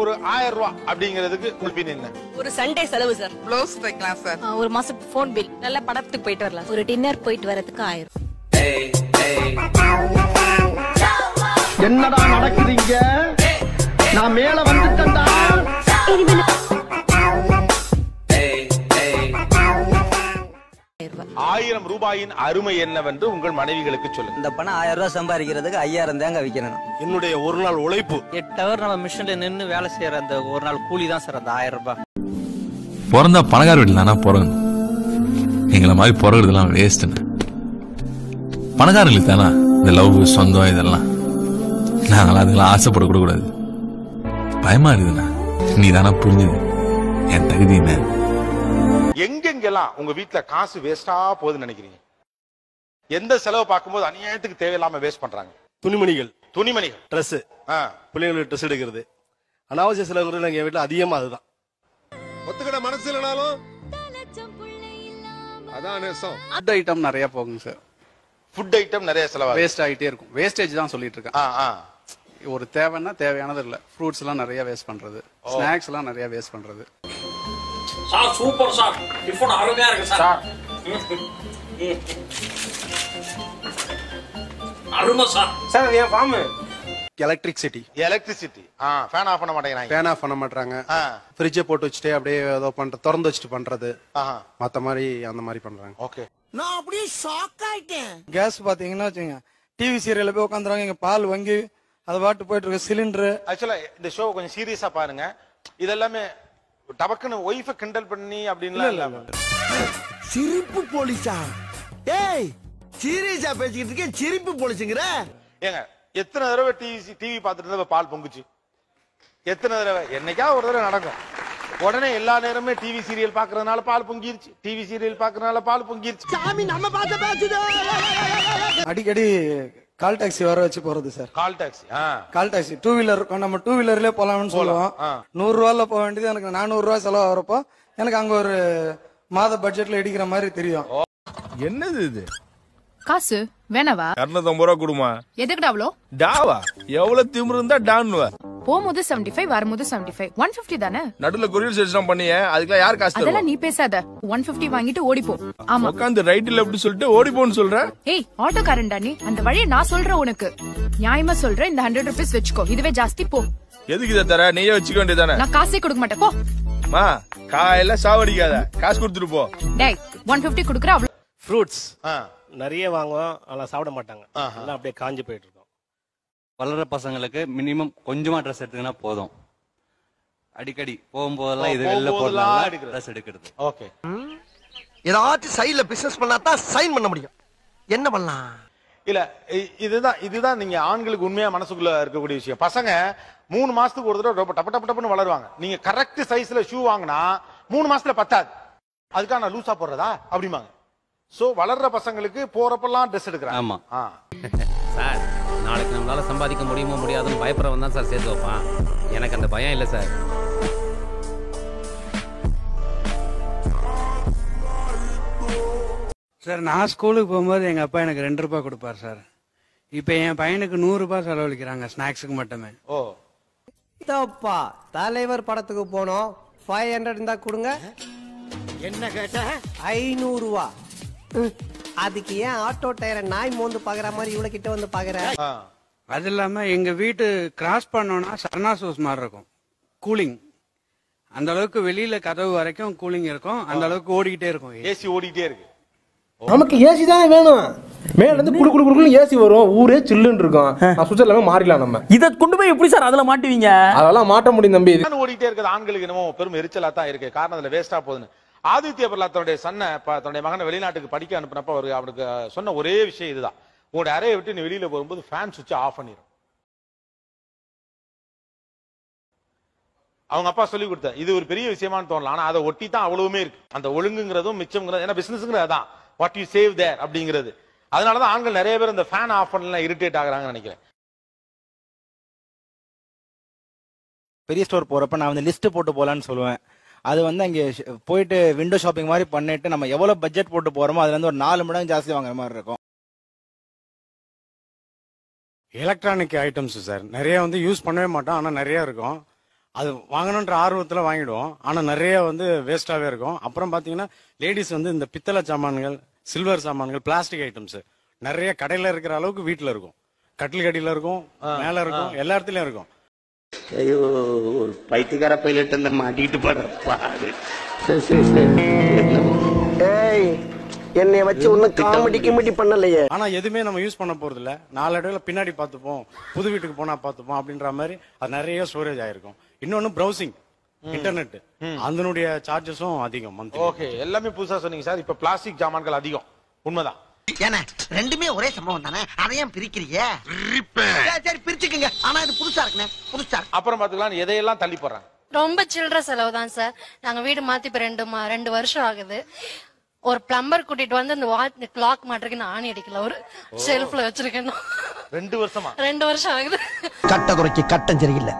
ஒரு ஆயிரம் ரூபாய் அப்படிங்கிறதுக்கு என்ன? ஒரு சண்டே செலவு சார் ப்ளவுஸ் தைக்கலாம் சார் ஒரு மாசம் போன் பில் நல்ல படத்துக்கு போயிட்டு வரலாம். ஒரு டின்னர் போயிட்டு வரதுக்கு ஆயிரம். என்னடா நடக்குதுங்க நான் மேல வந்துட்டேன்டா. ஆயிரம் ரூபாயின் அருமை என்னவென்று உங்கள் மனைவிகளுக்கு சொல்லுங்க இந்த பணம் ஆயிரம் ரூபாய் சம்பாதிக்கிறதுக்கு ஐயாயிரம் தேங்க விற்கிறேன் என்னுடைய ஒரு நாள் உழைப்பு. எட்டு ஹவர் நம்ம மிஷின்ல நின்று வேலை செய்யற அந்த ஒரு நாள் கூலி தான் சார் அந்த ஆயிரம் ரூபாய். பிறந்தா பணக்கார வீட்டில் தானே பிறக்கணும். எங்களை மாதிரி பிறகுறதுலாம் வேஸ்ட்டுன்னு பணக்காரங்களுக்கு தானே? இந்த லவ் சொந்தம் இதெல்லாம். நாங்களாம் அதுக்கெல்லாம் ஆசைப்படக்கூட கூடாது. பயமா இருக்குதுண்ணா. நீ தானே புரிஞ்சுது. என் தகுதி என்ன? எங்கெங்கெல்லாம் உங்க வீட்ல காசு வேஸ்டா போகுதுன்னு நினைக்கிறீங்க? எந்த செலவு பார்க்கும்போது அநியாயத்துக்கு தேவையில்லாம வேஸ்ட் பண்றாங்க? துணிமணிகள். துணிமணிகள். Dress. ஆ. பிள்ளைங்களுக்கு ட்ரெஸ் எடுக்கிறது. அனாவசிய செலவுங்கிறது எங்க வீட்டுல அதிகமா அதுதான். ஒத்துக்கிட மனசு இல்லைனாலும் அதான் நேசம். ஃபுட் ஐட்டம் நிறைய போகுங்க சார். ஃபுட் ஐட்டம் நிறைய செலவாகும் வேஸ்ட் ஆகிட்டே இருக்கும். வேஸ்டேஜ் தான் சொல்லிட்டு இருக்கேன். ஒரு தேவைன்னா தேவையானது இல்ல. ஃப்ரூட்ஸ் எல்லாம் நிறைய வேஸ்ட் பண்றது. ஸ்நாக்ஸ் எல்லாம் நிறைய வேஸ்ட் பண்றது. Sir super sir. டிஃபன் அருமையா இருக்கு சார். அருமை சார். சார் என் ஃபார்ம் எலக்ட்ரிசிட்டி எலக்ட்ரிசிட்டி ஆ ஃபேன் ஆஃப் பண்ண மாட்டேங்கிறாங்க. ஃபேன் ஆஃப் பண்ண மாட்டாங்க ஆ. ஃப்ரிட்ஜை போட்டு வச்சுட்டு அப்படியே ஏதோ பண்ற திறந்து வச்சுட்டு பண்றது. ஆஹா. மத்த மாதிரி அந்த மாதிரி பண்றாங்க. ஓகே நான் அப்படியே ஷாக் ஆயிட்டேன். கேஸ் பாத்தீங்கன்னா வச்சுங்க டிவி சீரியல்ல போய் உட்காந்துருவாங்க இங்க பால் வாங்கி அது பாட்டு போயிட்டு இருக்கு சிலிண்டர் ஆக்சுவலா இந்த ஷோ கொஞ்சம் சீரியஸா பாருங்க. இதெல்லாமே டபக்குன்னு ஒய்ஃபை கிண்டல் பண்ணி அப்படின்லாம் இல்லாம. சிரிப்பு போலீஸா? ஏய் சீரியஸா பேசிக்கிட்டு இருக்கேன். சிரிப்பு போலீஸுங்கிற? ஏங்க எத்தனை தடவை டிவி டிவி பார்த்துட்டு இருந்தா பால் பொங்குச்சு? எத்தனை தடவை? என்னைக்கா ஒரு தடவை நடக்கும். உடனே எல்லா நேரமே டிவி சீரியல் பாக்குறதுனால பால் பொங்கிருச்சு. டிவி சீரியல் பாக்குறதுனால பால் பொங்கிருச்சு. சாமி நம்ம பார்த்த பேசுதே அடிக்கடி கால் டாக்ஸி வர வச்சு போறது sir. Call taxi call taxi two wheeler நம்ம டூ வீலர்லயே போலாம்னு சொல்லுவோம். நூறு ரூபால போக வேண்டியது எனக்கு நானூறு ரூபாய் செலவு ஆகிறப்போ எனக்கு அங்க ஒரு மாத பட்ஜெட்ல இடிக்கிற மாதிரி தெரியும். என்னது இது? காசு வேணவா? இரநூத்தம்பது ரூபா கொடுமா. எதுக்குடா அவ்வளோ டாவா? எவ்வளவு திமிரு இருந்தா டான்னுவ? போகும்போது செவன்டி ஃபைவ் வரும்போது செவன்டி ஃபைவ் ஒன் ஃபிஃப்டி தானே? நடுவுல கொரியர் சர்வீஸ் பண்ணிய அதுக்கெல்லாம் யார் காசு அதெல்லாம் நீ பேசாத. ஒன் ஃபிஃப்டி வாங்கிட்டு ஓடிப்போ ஆமா. உட்காந்து ரைட் லெஃப்ட் சொல்லிட்டு ஓடி போன்னு சொல்ற? ஏய் ஆட்டோக்காரன்டா நீ. அந்த வழியை நான் சொல்றேன் உனக்கு. நியாயமா சொல்றேன் இந்த ஹண்ட்ரட் ருபீஸ் வச்சுக்கோ. இதுவே ஜாஸ்தி போ. எதுக்கு இதை தர? நீயே வச்சுக்க வேண்டியதானே நான் காசே கொடுக்க மாட்டேன் போ. மா காயில சாவடிக்காத. காசு கொடுத்துட்டு போ. டேய் ஒன் ஃபிஃப்டி கொடுக்குற அவ்வளோ ஃப்ரூட்ஸ் நிறைய வாங்குவோம் அதெல்லாம் சாப்பிட மாட்டாங்க. எல்லாம் அப்படியே காஞ்சு போயிட்டு இருக்கும். வளர்ற பசங்களுக்கு மினிமம் கொஞ்சமா ட்ரெஸ் எடுத்துக்கினா போதும். அடிக்கடி போகும்போதெல்லாம் இது வெளில எடுக்கிறது. ட்ரெஸ் எடுக்கிறது. ஓகே. ஏதாச்சும் சைடுல பிசினஸ் பண்ணா தான் சைன் பண்ண முடியும். என்ன பண்ணலாம்? இல்ல இதுதான் இதுதான் நீங்க ஆண்களுக்கு உண்மையா மனசுக்குள்ள இருக்கக்கூடிய விஷயம். பசங்க மூணு மாசத்துக்கு ஒரு தடவை ரொம்ப டப்பு டப்பு டப்புன்னு வளருவாங்க. நீங்க கரெக்ட் சைஸ்ல ஷூ வாங்கினா மூணு மாசத்துல பத்தாது. அதுக்காக நான் லூசா போடுறதா? அப்படிம்பாங்க. சோ வளர்ற பசங்களுக்கு போறப்பெல்லாம் ட்ரெஸ் எடுக்கிறாங்க. ஆமா. ஆ. சார் நாளைக்கு நம்மளால சம்பாதிக்க முடியுமோ முடியாதுன்னு பயப்படுறவன் தான் சார் சேர்த்து வைப்பான். எனக்கு அந்த பயம் இல்லை சார். சார் நான் ஸ்கூலுக்கு போகும்போது எங்க அப்பா எனக்கு ரெண்டு ரூபாய் கொடுப்பார் சார். இப்ப என் பையனுக்கு நூறு ரூபாய் செலவழிக்கிறாங்க ஸ்நாக்ஸுக்கு மட்டுமே. ஓ. இதோப்பா தலைவர் படத்துக்கு போனோம். ஃபைவ் ஹண்ட்ரட் இருந்தா கொடுங்க. என்ன கேட்ட? ஐநூறு ரூபா. அதுக்கு ஏன் ஆட்டோ டயரை நாய் மோந்து பாக்குற மாதிரி இவ்வளவு கிட்ட வந்து பாக்குற. அது இல்லாம எங்க வீட்டு கிராஸ் பண்ணோம்னா சரணா சோஸ் மாதிரி இருக்கும். கூலிங் அந்த அளவுக்கு வெளியில கதவு வரைக்கும் கூலிங் இருக்கும். அந்த அளவுக்கு ஓடிக்கிட்டே இருக்கும் ஏசி ஓடிட்டே இருக்கு. நமக்கு ஏசி தானே வேணும். மேல இருந்து குடு குடு குடுன்னு ஏசி வரும். ஊரே சில்லுன்னு இருக்கும். நான் சுவிட்ச் எல்லாமே மாறிடலாம் நம்ம. இத கொண்டு போய் எப்படி சார் அதுல மாட்டுவீங்க? அதெல்லாம் மாட்ட முடியும் தம்பி. ஓடிட்டே இருக்கிறது ஆண்களுக்கு என்னமோ பெரும் எரிச்சலா தான் இருக்கு. காரணம் அதுல வேஸ்டா போகுதுன்னு. ஆதித்ய பிரலா தன்னுடைய சன்னை தன்னுடைய மகனை வெளிநாட்டுக்கு படிக்க அனுப்பினப்ப அவர் அவனுக்கு சொன்ன ஒரே விஷயம் இதுதான். உங்களுடைய அறையை விட்டு நீ வெளியில போகும்போது ஃபேன் சுவிட்ச் ஆஃப் பண்ணிடும் அவங்க அப்பா சொல்லி கொடுத்த இது ஒரு பெரிய விஷயமான்னு தோணலாம் ஆனா அதை ஒட்டி தான் அவ்வளவுமே இருக்கு. அந்த ஒழுங்குங்கிறதும் மிச்சம்ங்கிறது ஏன்னா பிசினஸ்ங்கிறது அதான் வாட் யூ சேவ் தேர் அப்படிங்கிறது. அதனாலதான் ஆண்கள் நிறைய பேர் இந்த ஃபேன் ஆஃப் பண்ணலாம் இரிட்டேட் ஆகுறாங்கன்னு நினைக்கிறேன். பெரிய ஸ்டோர் போறப்ப நான் வந்து லிஸ்ட் போட்டு போலான்னு சொல்லுவேன். அது வந்து அங்கே போயிட்டு விண்டோ ஷாப்பிங் மாதிரி பண்ணிட்டு நம்ம எவ்வளவு பட்ஜெட் போட்டு போறோமோ அதுல இருந்து ஒரு நாலு மடங்கு ஜாஸ்தி வாங்குற மாதிரி இருக்கும். எலக்ட்ரானிக் ஐட்டம்ஸ் சார் நிறைய வந்து யூஸ் பண்ணவே மாட்டோம். ஆனா நிறைய இருக்கும். அது வாங்கணுன்ற ஆர்வத்துல வாங்கிடுவோம். ஆனா நிறைய வந்து வேஸ்டாவே இருக்கும். அப்புறம் பாத்தீங்கன்னா லேடிஸ் வந்து இந்த பித்தளை சாமான்கள் சில்வர் சாமான்கள் பிளாஸ்டிக் ஐட்டம்ஸ் நிறைய கடையில இருக்கிற அளவுக்கு வீட்டுல இருக்கும். கட்டில் கடியில இருக்கும் மேல இருக்கும் எல்லா இடத்துலயும் இருக்கும். ஐயோ ஒரு பைத்தியக்கார பைலட் அந்த மாட்டிக்கிட்டு படுற பாடு. ஏய் என்னைய வச்சு ஒன்னும் காமெடி கிமெடி பண்ணலையே. ஆனா எதுவுமே நம்ம யூஸ் பண்ண போறது இல்ல. நாளடைவுல பின்னாடி பார்த்துப்போம். புது வீட்டுக்கு போனா பார்த்துப்போம் அப்படின்ற மாதிரி அது நிறைய ஸ்டோரேஜ் ஆயிருக்கும். இன்னொன்னு ப்ரௌசிங் இன்டர்நெட் அதனுடைய சார்ஜஸும் அதிகம் மந்த்லி ஓகே எல்லாமே புதுசா சொன்னீங்க சார். இப்ப பிளாஸ்டிக் ஜாமான்கள் அதிகம். உண்மைதான். ஏன்னா ரெண்டுமே ஒரே சம்பவம் தானே? அதையும் பிரிக்கிறீங்க சரி, சரி பிரிச்சுக்குங்க. ஆனா இது புதுசா இருக்குண்ணே. புதுசா. அப்புறம் பாத்துக்கலாம் எதையெல்லாம் தள்ளி போடுறாங்க ரொம்ப சில்லற செலவு தான் சார். நாங்க வீடு மாத்தி இப்ப ரெண்டு மா- ரெண்டு வருஷம் ஆகுது. ஒரு பிளம்பர் கூட்டிட்டு வந்து இந்த வாட்ச் கிளாக் மாட்டுறதுக்கு நான் ஆணி அடிக்கல. ஒரு ஷெல்ஃப்ல வச்சிருக்கேன். ரெண்டு வருஷமா? ரெண்டு வருஷம் ஆகுது. கட்ட குறைக்கு கட்டம் சரியில்லை.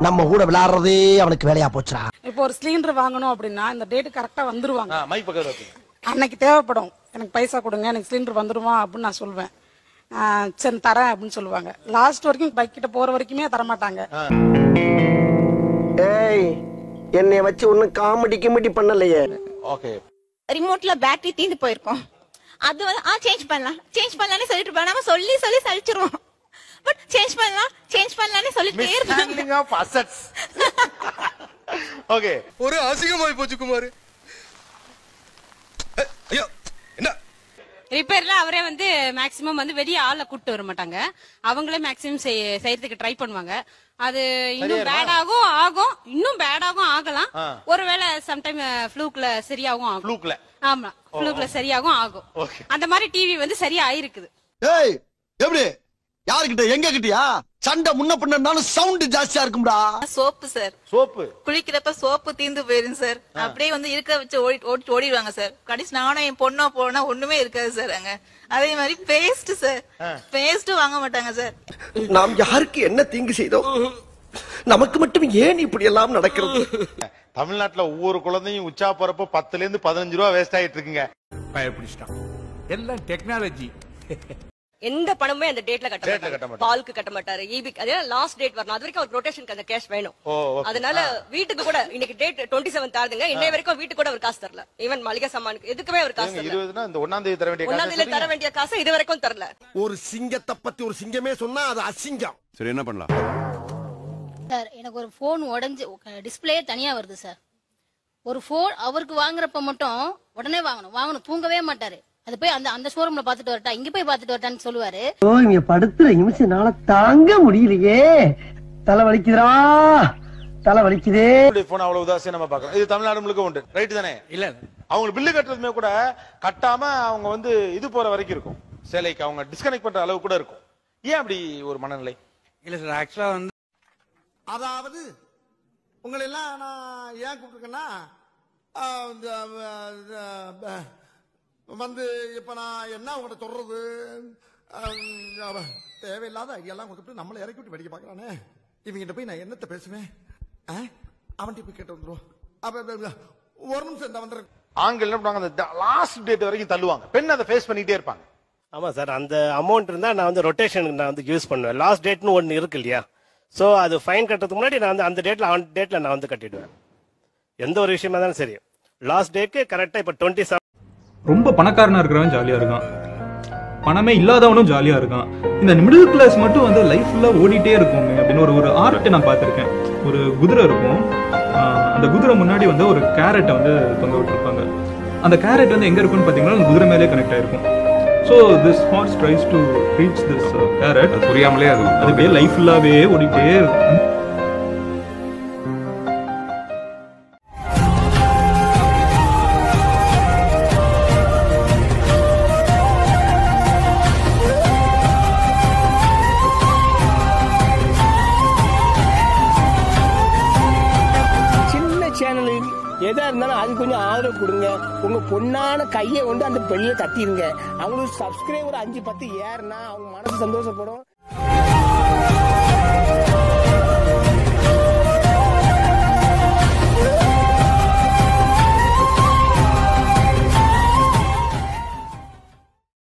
நம்ம கூட விளையாடுறதே அவனுக்கு வேலையா போச்சுடா. இப்போ ஒரு சிலிண்டர் வாங்கணும் அப்படின்னா இந்த டேட் கரெக்டா வந்துருவாங்க. அன்னைக்கு தேவைப்படும். எனக்கு பைசா கொடுங்க எனக்கு சிலிண்டர் வந்துருமா அப்படின்னு நான் சொல்லுவேன் சரி தரேன் அப்படின்னு சொல்லுவாங்க. லாஸ்ட் வரைக்கும் பைக் கிட்ட போற வரைக்குமே தர மாட்டாங்க ஏய் என்னைய வச்சு ஒன்னும் காமெடி கிமெடி பண்ணலையே. ஓகே ரிமோட்ல பேட்டரி தீந்து போயிருக்கும். அது வந்து ஆ சேஞ்ச் பண்ணலாம். சேஞ்ச் பண்ணலாம்னு சொல்லிட்டு இருப்பேன் நம்ம சொல்லி சொல்லி சலிச்சிருவோம். பட் சேஞ்ச் பண்ணலாம் சேஞ்ச் பண்ணலாம்னு சொல்லிட்டே இருப்பாங்க மிஸ்ஹேண்ட்லிங் ஆஃப் அசெட்ஸ் ஓகே ஒரு அசிங்கமாய் போச்சு குமார். ஐயோ. ரிப்பேர்ல அவரே வந்து மேக்சிமம் வந்து வெளிய ஆளை கூட்டு வர மாட்டாங்க. அவங்களே மேக்சிமம் செய்யறதுக்கு ட்ரை பண்ணுவாங்க. அது இன்னும்? பேடாகும் ஆகும் இன்னும் பேடாகும் ஆகலாம். ஒருவேளை சம்டைம் ஃப்ளூக்ல சரியாகும் ஆகும். ஃப்ளூக்ல ஆமா. ஃப்ளூக்ல சரியாகும் ஆகும். அந்த மாதிரி டிவி வந்து சரியா ஆயிருக்குது. ஏய் எப்படி? யாருக்கிட்ட? எங்க கிட்டயா சண்டை முன்ன பின்னாலும் சவுண்ட் ஜாஸ்தியா இருக்கும்டா. Soap sir. சோப்பு? குளிக்கிறப்ப சோப்பு தீந்து போயிரும் சார். அப்படியே வந்து இருக்க வச்சு ஓடி ஓடி ஓடிடுவாங்க சார். கடைசி நானும் என் பொண்ணா போனா ஒண்ணுமே இருக்காது சார் அங்க. அதே மாதிரி பேஸ்ட் சார். பேஸ்ட் வாங்க மாட்டாங்க சார். நாம் யாருக்கு என்ன தீங்கு செய்தோம்? நமக்கு மட்டும் ஏன் இப்படி எல்லாம் நடக்கிறது? தமிழ்நாட்டுல ஒவ்வொரு குழந்தையும் உச்சா போறப்போ பத்துல இருந்து பதினஞ்சு ரூபா வேஸ்ட் ஆயிட்டு இருக்குங்க. பயப்பிடிச்சிட்டான். எல்லாம் டெக்னாலஜி எந்த பணமுமே அந்த டேட்ல கட்ட மாட்டாரு. பால்க்கு கட்ட மாட்டாரு. ஈபி அதே லாஸ்ட் டேட் வரணும். அது வரைக்கும் அவர் ரொட்டேஷனுக்கு அந்த கேஷ் வேணும். அதனால வீட்டுக்கு கூட இன்னைக்கு டேட் டுவெண்ட்டி செவன் தாருதுங்க இன்னைய வரைக்கும் வீட்டுக்கு கூட அவர் காசு தரல. ஈவன் மளிகை சாமானுக்கு எதுக்குமே அவர் காசு தரல. இந்த ஒன்னாம் தேதி தர வேண்டிய ஒன்னாம் காசை தேதியில தர? வேண்டிய காசு இது வரைக்கும் தரல. ஒரு சிங்கத்தை பத்தி ஒரு சிங்கமே சொன்னா அது அசிங்கம். சரி என்ன பண்ணலாம்? சார் எனக்கு ஒரு போன் உடைஞ்சு டிஸ்பிளே தனியா வருது சார். ஒரு போன் அவருக்கு வாங்குறப்ப மட்டும் உடனே வாங்கணும். வாங்கணும் தூங்கவே மாட்டாரு. அது போய் அந்த அந்த ஷோரூம்ல பாத்துட்டு வரட்டா இங்க போய் பாத்துட்டு வரட்டான்னு சொல்லுவாரு. ஓ இங்க படுத்துற நிமிஷம்னால தாங்க முடியலையே. தலை வலிக்குதுடா. தலை வலிக்குதே. போன் அவ்வளவு உதாசீனமா பாக்குறோம் இது தமிழ்நாடு முழுக்க உண்டு. ரைட் தானே? இல்ல. அவங்க பில்லு கட்டுறதுமே கூட கட்டாம அவங்க வந்து இது போற வரைக்கும் இருக்கும். சேலைக்கு அவங்க டிஸ்கனெக்ட் பண்ற அளவு கூட இருக்கும். ஏன் அப்படி ஒரு மனநிலை? இல்ல சார் ஆக்சுவலா வந்து அதாவது உங்களை எல்லாம் நான் ஏன் கூப்பிட்டுருக்கேன்னா வந்து இப்ப நான் என்ன உங்கள்கிட்ட சொல்றது? தேவையில்லாத ஐடியாலாம் கொடுத்துட்டு நம்மளை இறக்கி விட்டு வெடிக்க பார்க்கறானே. இவங்கிட்ட போய் நான் என்னத்த பேசுவேன்? அவன்கிட்ட போய் கேட்டு வந்துருவோம். அப்ப ஒரு நிமிஷம் இந்த வந்துடுறேன் ஆண்கள் என்ன பண்ணுவாங்க? அந்த லாஸ்ட் டேட் வரைக்கும் தள்ளுவாங்க. பெண் அதை ஃபேஸ் பண்ணிட்டே இருப்பாங்க. ஆமா சார். அந்த அமௌண்ட் இருந்தா நான் வந்து ரொட்டேஷனுக்கு நான் வந்து யூஸ் பண்ணுவேன். லாஸ்ட் டேட்னு ஒன்னு இருக்கு இல்லையா? சோ அது ஃபைன் கட்டுறதுக்கு முன்னாடி நான் வந்து அந்த டேட்ல ஆன் டேட்ல நான் வந்து கட்டிடுவேன். எந்த ஒரு விஷயமா இருந்தாலும் சரி. லாஸ்ட் டேட்க்கு கரெக்டா இப்ப டுவெண்ட்டி செவன் ரொம்ப பணக்காரனா இருக்கிறவன் ஜாலியா இருக்கான். பணமே இல்லாதவனும் ஜாலியா இருக்கான். இந்த மிடில் கிளாஸ் மட்டும் வந்து லைஃப் ஃபுல்லா ஓடிட்டே இருக்குமே அப்படின்னு ஒரு ஒரு ஆர்ட் நான் பார்த்திருக்கேன். ஒரு குதிரை இருக்கும். அந்த குதிரை முன்னாடி வந்து ஒரு கேரட்டை வந்து தொங்க விட்டுருப்பாங்க. அந்த கேரட் வந்து எங்க இருக்கும்னு பாத்தீங்கன்னா அந்த குதிரை மேலே கனெக்ட் ஆயிருக்கும். So this horse tries to reach this carrot புரியாமலே அது அது அப்படியே லைஃப் ஃபுல்லாவே ஓடிட்டே இருக்கும். உங்க பொண்ணான கையை கொண்டு அந்த பெண்ணில தட்டிடுங்க அவங்களுக்கு சப்ஸ்கிரைபர் அஞ்சு பத்து ஏறுனா அவங்க மனசு சந்தோஷப்படும்.